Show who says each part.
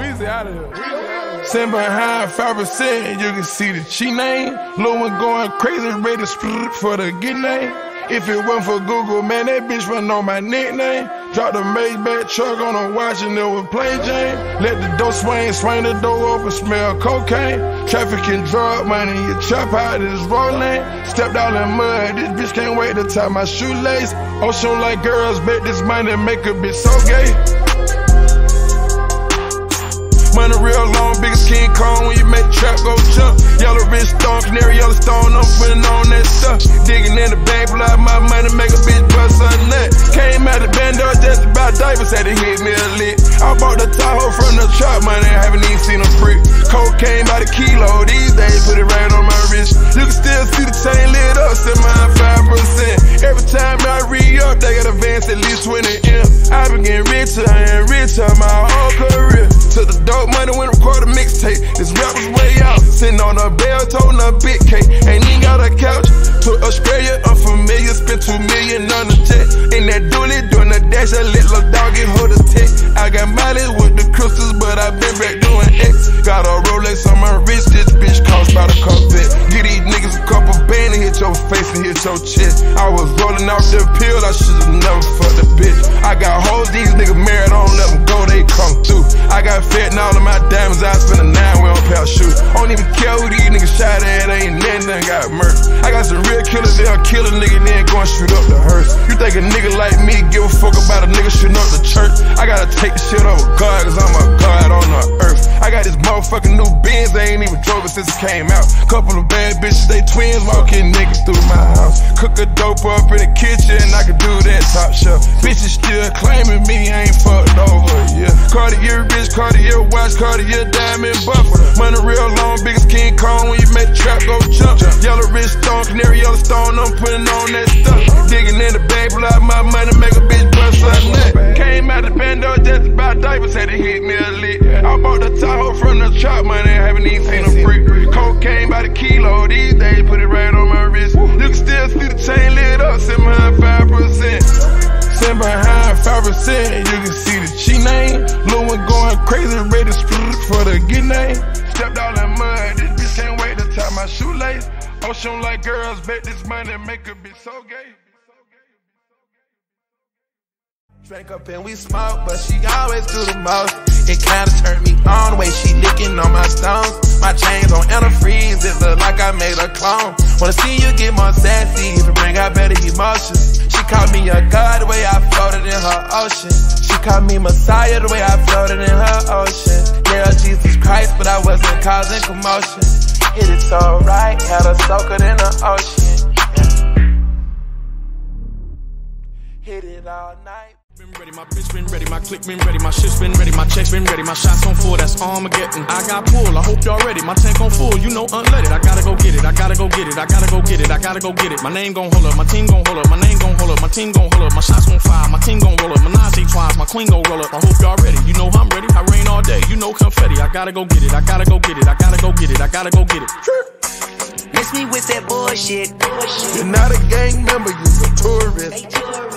Speaker 1: Wheezy out of here. Behind 5%, you can see the cheat name. Lil one going crazy, ready to for the good name. If it wasn't for Google, man, that bitch would know my nickname. Drop the Maybach truck on a watch and it was plain Jane. Let the door swing, swing the door open, smell cocaine. Trafficking drug money, you chop out this road lane. Stepped out in mud, this bitch can't wait to tie my shoelace. Ocean like girls, bet this money make a bitch so gay. Money real long, big as King Kong when you make trap go jump. Yellow wrist stone, canary yellow stone, I'm putting on that stuff. Digging in the bank, out my money, make a bitch bust a nut. Came out the bando just about diapers, had to hit me a lick. I bought the Tahoe from the trap money, I haven't even seen a brick. Cocaine by the kilo, these days put it right on my wrist. You can still see the chain lit up, set mine 5%. Every time I re up, they got advance at least 20 M. I've been getting richer and richer my whole career. Took the dope money when record a mixtape. This rap was way out. Sitting on a bell, toting a big cake. Ain't even got a couch. To Australia, unfamiliar. Spent two million on the jet. In that dually, doing the dash. A little doggy hold a tick. I got mileage with the crystals, but I been back doing X. Got a Rolex on my wrist. This bitch cost about a carpet. Hit your face and hit your chest. I was rolling off the pill. I should've never fucked the bitch. I got hoes, these niggas married. I don't let them go. They come through. I got fat and all of my diamonds, I spend a nine wheel on pair shoes. I don't even care who these niggas shot at, ain't nothing that got murdered. I got some real killers, they'll kill a nigga, then go and shoot up the hearse. You think a nigga like me give a fuck about a nigga shooting up the church? I gotta take the shit over God, cause I'm a God on since it came out. Couple of bad bitches, they twins, walking niggas through my house. Cook a dope up in the kitchen, I can do that top shelf. Bitches still claiming me, I ain't fucked over, yeah. Cartier bitch, Cartier watch, Cartier diamond buffer. Money real long, big as King Kong when you make the trap go jump. Yellow wrist stone, canary yellow stone, I'm putting on that stuff. Digging in the bag, pull out my money, make a bitch bust a nut. Came out the bando just about diapers, had to hit me a lick. I bought the Tahoe from the trap money, haven't even seen a brick. Cocaine by the kilo, these days put it right on my wrist. You can still see the chain lit up, sit behind 5%. Sitting behind 5%, you can see the cheat name. Lil one going crazy, ready to split for the good name. Stepped all in mud, this bitch can't wait to tie my shoelace. Ocean like girls, bet this money make a bitch so gay.
Speaker 2: Drink up and we smoke, but she always do the most. It kinda turned me on the way she licking on my stones. My chains on antifreeze, it look like I made a clone. Wanna see you get more sassy, it bring out better emotions. She called me a god the way I floated in her ocean. She called me Messiah the way I floated in her ocean. Yeah, Jesus Christ, but I wasn't causing commotion. It is so right, had her soaking in the ocean. Hit it all night.
Speaker 3: Been ready, my bitch been ready, my click been ready, my shit's been ready, my checks been ready, my shots on full, that's Armageddon. I got pull, I hope y'all ready, my tank on full, you know unleaded. I gotta go get it, I gotta go get it, I gotta go get it, I gotta go get it. My name gon' hold up, my team gon' hold up, my name gon' hold up, my team gon' hold up, my shots gon' fire, my team gon' roll up, Menage twice, my queen gon' roll up. I hope y'all ready, you know I'm ready, I rain all day, you know confetti. I gotta go get it, I gotta go get it, I gotta go get it, I gotta go get it.
Speaker 4: Miss me with that bullshit.
Speaker 1: You're not a gang member, you're a tourist.